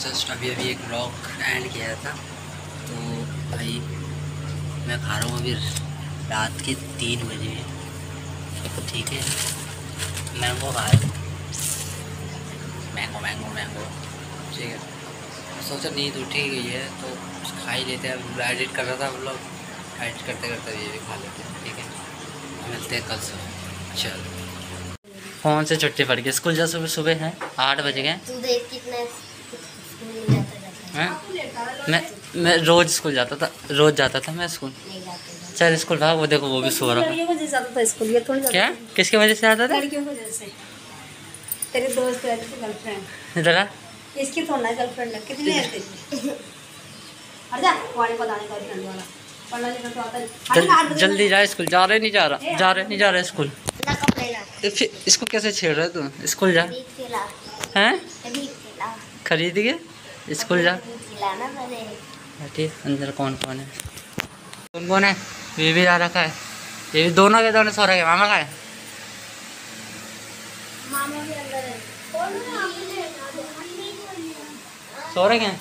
Just अभी अभी एक ब्लॉग एंड किया था। तो भाई, मैं खा रहा हूँ अभी रात के तीन बजे। ठीक है? मैंगो खा रहा मैंगो मैंगो मैंगो। ठीक है? सोचा नींद उठी गई है तो खा ही लेते हैं। एडिट कर रहा था ब्लॉग एडिट करते करते ये भी खा लेते हैं। ठीक है? मिलते हैं कल सुबह। चलो। फ़ोन से छुट्टी पड़ गई। स्कूल जा सुबह सुबह है? आठ बज गए तू देख कितना मैं मैं रोज़ स्कूल जाता था रोज़ जाता था मैं स्कूल। चल स्कूल भाग वो देखो वो भी सो रहा था क्या? किसकी वजह से आता था? तेरे दोस्त गर्लफ्रेंड जल्दी जाए स्कूल जा रहे नहीं जा रहा जा रहे नहीं जा रहे स्कूल। इसको कैसे छेड़ रहे तू? स्कूल जा। हैं? खरीद के? स्कूल जा। ठीक अंदर कौन कौन है? कौन कौन है? ये भी आ रखा है। ये भी दोनों के दोनों सो हैं, मामा का है? सो रहे हैं?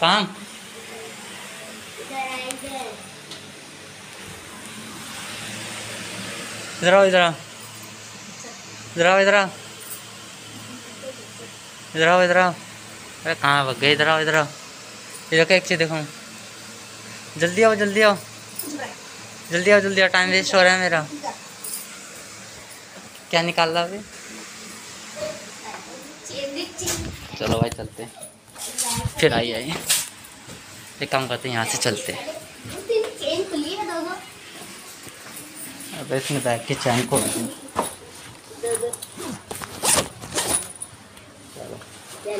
कहाँ? इधर आओ इधर आओ। इधर आओ इधर आओ। इधर आओ इधर आओ। अरे कहाँ भाग गए? इधर आओ इधर आओ। इधर का एक चीज़ देखो। जल्दी आओ जल्दी आओ। जल्दी आओ जल्दी आओ। टाइम वेस्ट हो रहा है मेरा। क्या निकाल रहा अभी? चलो भाई चलते फिर आई आई एक काम करते हैं यहाँ से चलते अब इसमें बैग के चैन को जल्दी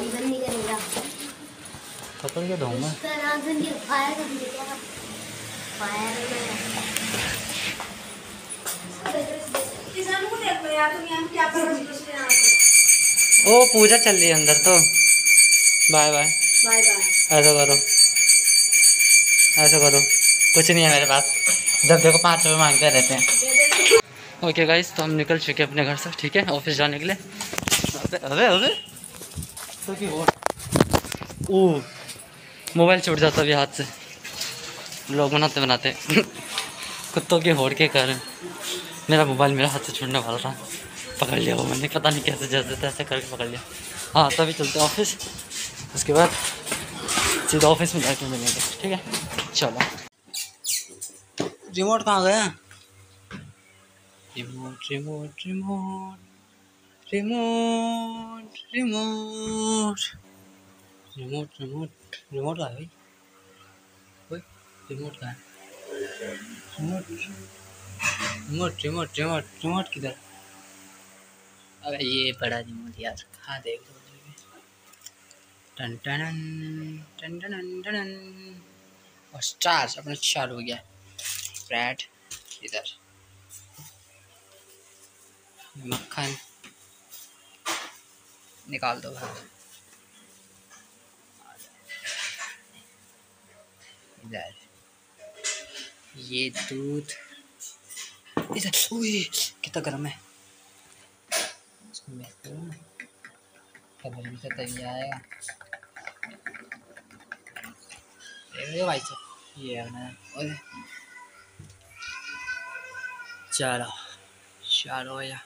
बंद नहीं करेगा पकड़ के दूँगा तरह से नहीं फायर कर दिया फायर में किसान को देख लो यार तुम यहाँ पे क्या कर रहे हो उसके यहाँ पे? ओ पूजा चल रही है अंदर तो। बाय बाय बाय बाय ऐसा करो। ऐसा करो। कुछ नहीं है मेरे पास। जब देखो पाँच रुपये मांगते रहते हैं। ओके गाइस तो हम निकल चुके अपने घर से ठीक है? ऑफ़िस जाने के लिए। अबे अबे अबे। तो की ओ। मोबाइल छूट जाता अभी हाथ से। लोग बनाते बनाते। कुत्तों के होड़ के कारण मेरा मोबाइल मेरा हाथ से छूटने वाला था। पकड़ लिया वो मैंने, पता नहीं कैसे जैसे तैसे करके पकड़ लिया। हाँ तभी चलते ऑफ़िस। उसके बाद सीधा ऑफ़िस में जाके मिलेंगे। ठीक है? चलो। रिमोट कहाँ गया remote remote remote. Remote remote. Remote remote. Remote कहाँ है भाई। रिमोट कहाँ है। Remote remote remote remote remote किधर? अबे ये बड़ा रिमोट यार। हाँ देख लो टन टन टन टन टन और स्टार्ट अपना चालू हो गया। ब्रेड इधर। मक्खन। निकाल दो भाई इधर ये दूध। कितना गर्म है। तभी आएगा ये। भाई ये चलो चलो या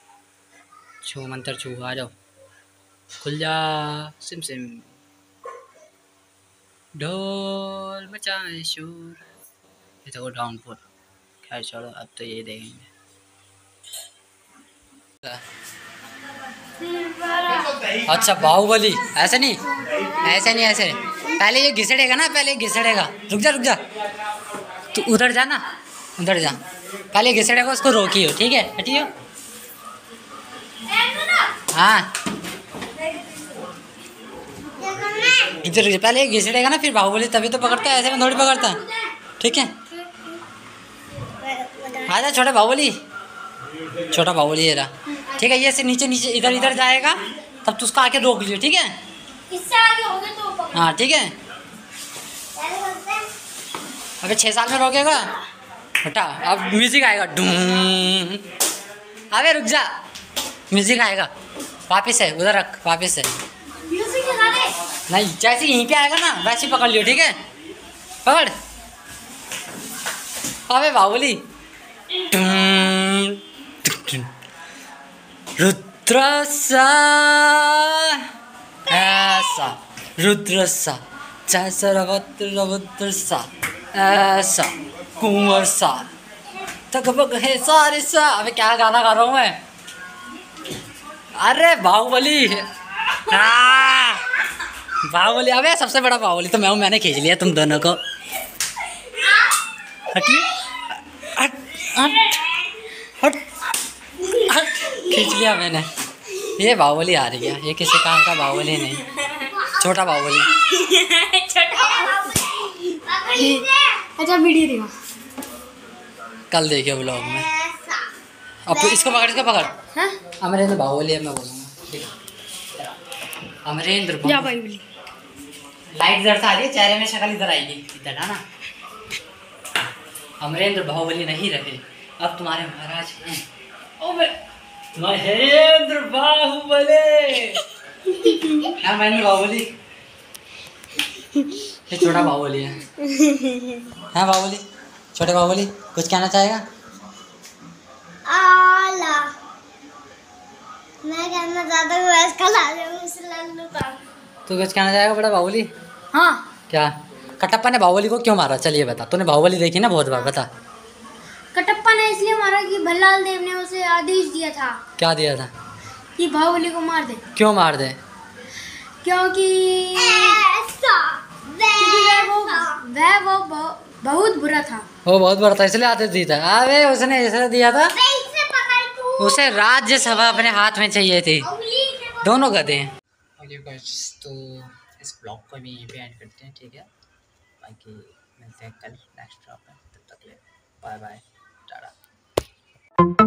मंत्र, छू आ जाओ। खुल जा, सिम सिम। ढोल मचाए शोर। ये तो डाउनपुर खैर चलो अब तो यही देखेंगे। अच्छा बाहुबली। ऐसे नहीं? ऐसे नहीं ऐसे नहीं। पहले ये घिसड़ेगा ना पहले ये घिसड़ेगा। रुक जा रुक जा। तू उधर जा ना। उधर जा। पहले घिसड़ेगा उसको रोकियो ठीक है? हटियो। हाँ। रुक पहले ये घिसड़ेगा ना फिर बाहुबली तभी तो पकड़ता है ऐसे में थोड़ी पकड़ता है। ठीक है? आ जा छोटा बाहुबली छोटा बाहुबली रहा। ठीक है ये से नीचे नीचे इधर इधर जाएगा तब तो उसको आके रोक लियो ठीक है? हो तो हाँ ठीक है? अबे छः साल में रोकेगा? बेटा अब म्यूज़िक आएगा डूम अबे रुक जा। म्यूज़िक आएगा। वापिस है उधर रख वापिस है। नहीं, जैसे यहीं पे आएगा ना, वैसे पकड़ लियो, ठीक है? पकड़। अबे बाहुबली। रुद्रसा। ऐसा। रुद्रसा। जैसा रवत्र रवद्रसा ऐसा। कुंवर सा तक बग है सारे सा। अबे क्या गाना गा रहा हूँ मैं? अरे बाहुबली। हाँ। बाहुबली अबे सबसे बड़ा बाहुबली तो मैं हूँ मैंने खींच लिया तुम दोनों को। हटिए हट हट हट हट खींच लिया मैंने। ये बाहुबली आ रही है ये किसी काम का बाहुबली नहीं छोटा बाहुबली। अच्छा वीडियो देखो। कल देखिए ब्लॉग में। अब इसको पकड़ इसको पकड़। हाँ? तो बाहुबली है मैं बोलूँगा। ठीक है अमरेंद्र जा बाहुबली। भाई बोली लाइट इधर से आ रही है चेहरे में शक्ल इधर आएगी इधर है ना अमरेंद्र बाहुबली नहीं रहे अब तुम्हारे महाराज हैं। महेंद्र बाहुबली। हाँ महेंद्र बाहुबली। ये छोटा बाहुबली है। हाँ बाहुबली छोटे बाहुबली कुछ कहना चाहेगा? आला। मैं कहना चाहता हूँ ला जाऊँ तू कुछ कहना चाहेगा बड़ा बाहुबली? हाँ। क्या? कटप्पा ने बाहुबली को क्यों मारा? चलिए बता। तूने बाहुबली देखी ना बहुत बार बता। कटप्पा ने इसलिए मारा कि भल्लाल देव ने उसे आदेश दिया था क्या दिया था? कि बाहुबली को मार दे। क्यों मार दे? क्योंकि वह वो बहुत बुरा था। वो बहुत बुरा था इसलिए आदेश दिया था। अबे उसने इसलिए दिया था उसे राज्यसभा अपने हाथ में चाहिए थी। दोनों गधे हैं। तो इस ब्लॉग को भी यहीं पे एंड करते हैं, ठीक है? बाकी मिलते हैं कल नेक्स्ट ब्लॉग में तब तक ले बाय बाय टाटा।